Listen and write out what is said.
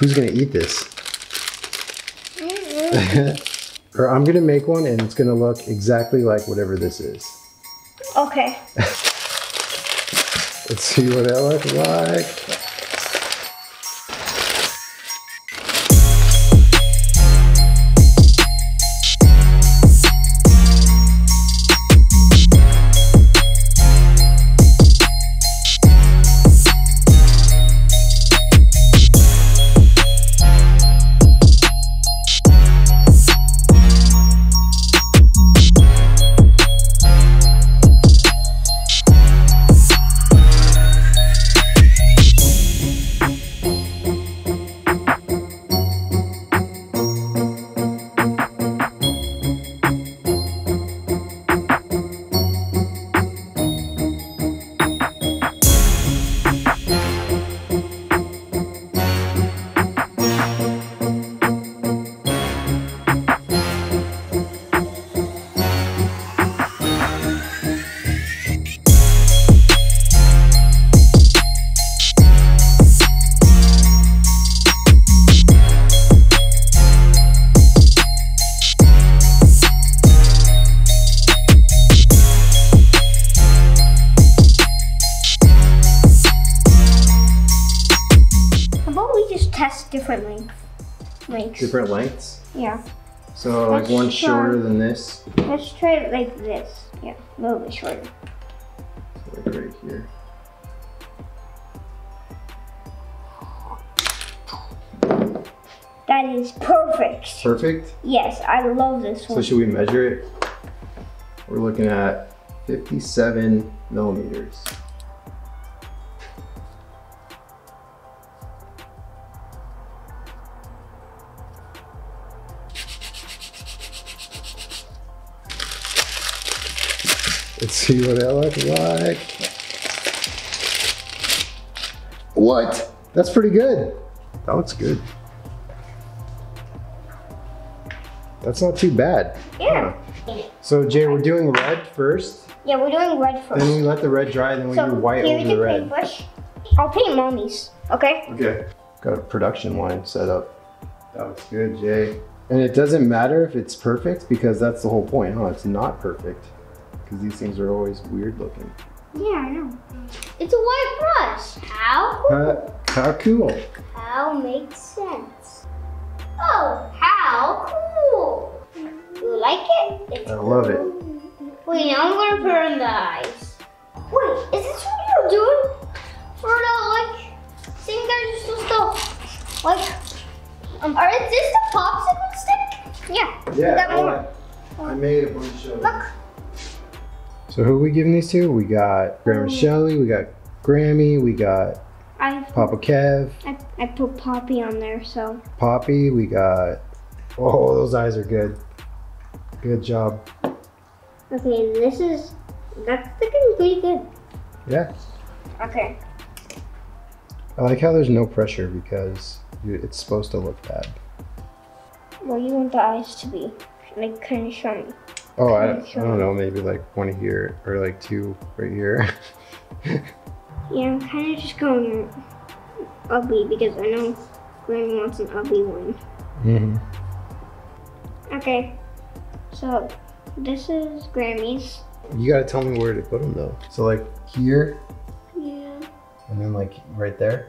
Who's gonna eat this? or I'm gonna make one and it's gonna look exactly like whatever this is. Okay. Let's see what that looks like. Different length, lengths? Different lengths. Yeah. So like one try- shorter than this. Let's try it like this. Yeah, a little bit shorter. Like right here. That is perfect. Perfect. Yes, I love this one. So should we measure it? We're looking at 57 millimeters. Let's see what it looks like. What? That's pretty good. That looks good. That's not too bad. Yeah. So Jay, we're doing red first. Yeah, we're doing red first. Then we let the red dry, then we so do white over the the red. paintbrush. I'll paint mommy's. Okay. Okay. Got a production line set up. That looks good, Jay. And it doesn't matter if it's perfect because that's the whole point, huh? It's not perfect. Because these things are always weird looking. Yeah, I know. It's a white brush. How? How cool. How makes sense. Oh, how cool. You like it? It's I love it. Wait, now I'm gonna put it on the eyes. Wait, is this what you're doing? For the like thing that you're supposed to like um or is this the popsicle stick? Yeah. Yeah, That one. I, I made a bunch of. Look. So who are we giving these to? We got Grandma um, Shelly, we got Grammy, we got I, Papa Kev, I I put Poppy on there, so Poppy, we got. Oh, those eyes are good. Good job. okay, this is that's looking pretty good. Yeah. Okay. I like how there's no pressure because it's supposed to look bad. Well you want the eyes to be like kinda shiny. Oh, I, I don't know, maybe like one here or like two right here. Yeah, I'm kinda just going ugly because I know Granny wants an ugly one. hmm Okay. So this is Grammy's. You gotta tell me where to put them though. So like here Yeah. and then like right there.